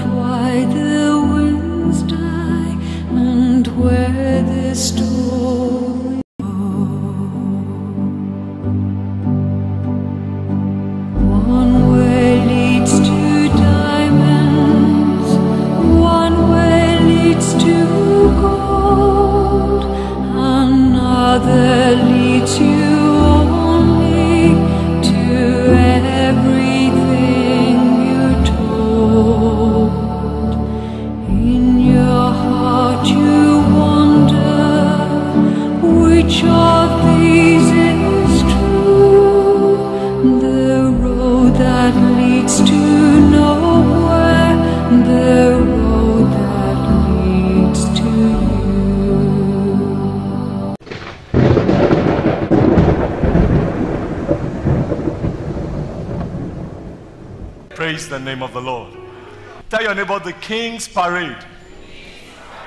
why the winds die and where the story leads to gold, another leads you Praise the name of the Lord. Tell your neighbor the King's Parade.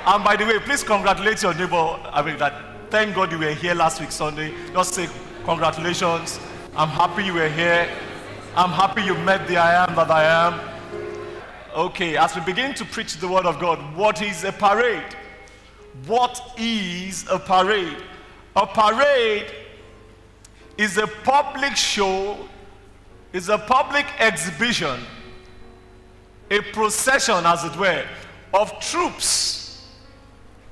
And by the way, please congratulate your neighbor. I mean that. Thank God you were here last week Sunday. Just say congratulations. I'm happy you were here. I'm happy you met the I am that I am. Okay, as we begin to preach the word of God, what is a parade? What is a parade? A parade is a public show, is a public exhibition, a procession, as it were, of troops,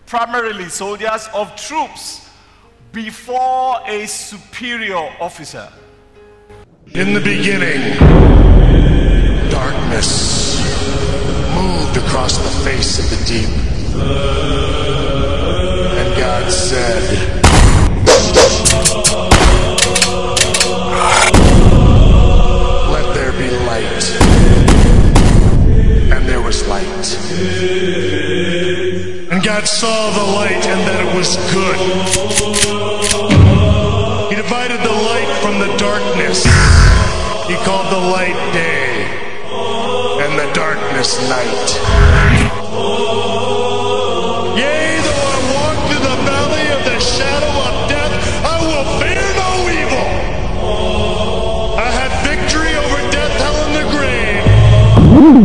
primarily soldiers of troops, before a superior officer. In the beginning, darkness moved across the face of the deep. And God said, And there was light. And God saw the light and that it was good. He divided the light from the darkness. He called the light day and the darkness night. I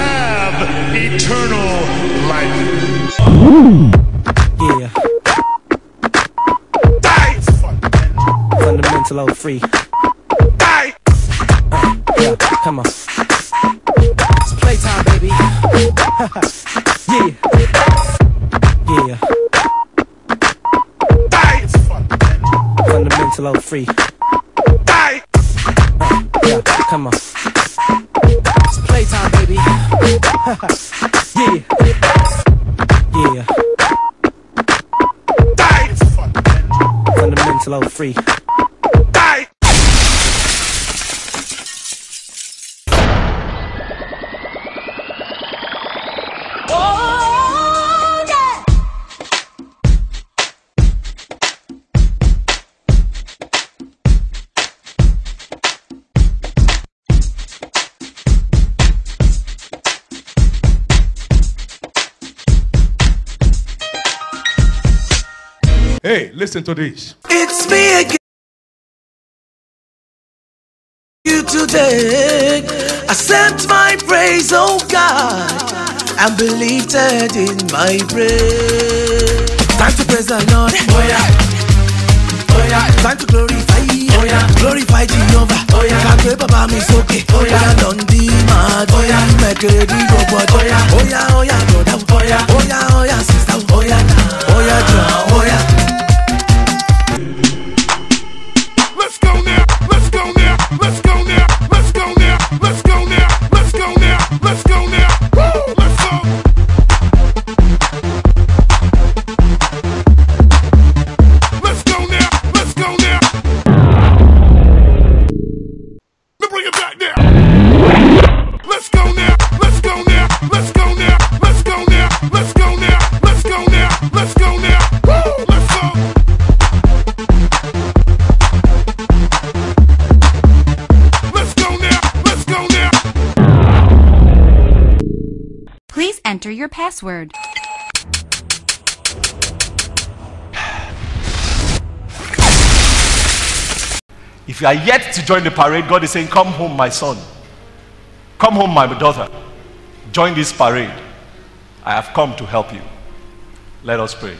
have eternal life. Yeah, Die! fundamental old free. Die! Uh, yeah, come on. It's playtime, baby. yeah. Yeah, Die! fundamental old free. Die! Uh, yeah, come on baby. yeah. Yeah. Fundamental free. Hey, listen to this. It's me again. You today, I sent my praise, oh God, and believed it in my praise. Time to praise the Lord. Oh yeah. Oh yeah. Time to glorify. Oh yeah. Glorify Jehovah. Oh yeah. Kagbe baba mi sókè. Oh yeah. Lọ́ndì máa dé. Oh yeah. Mẹ̀kẹ́rẹ́ ní Please enter your password. If you are yet to join the parade, God is saying, Come home, my son. Come home, my daughter. Join this parade. I have come to help you. Let us pray.